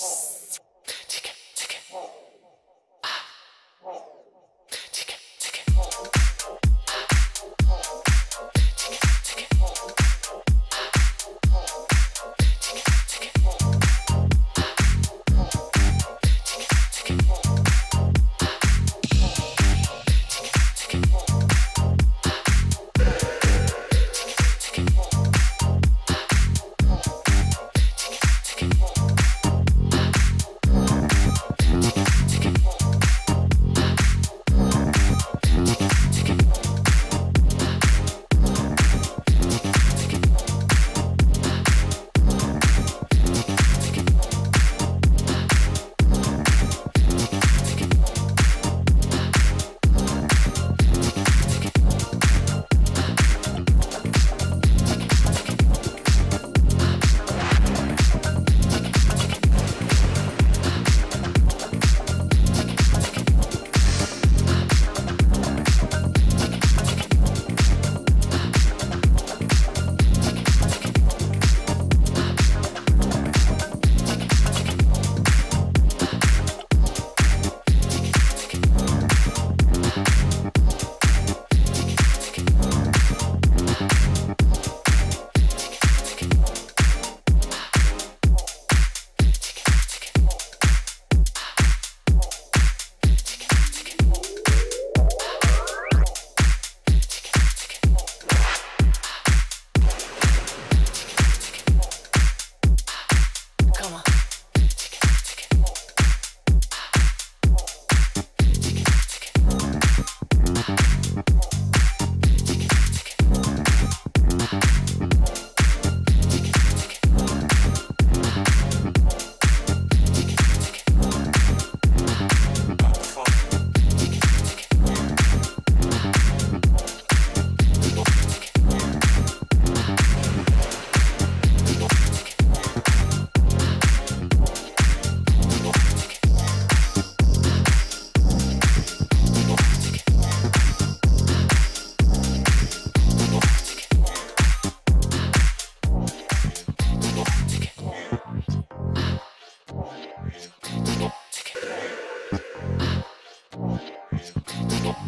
Hall.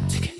ticket.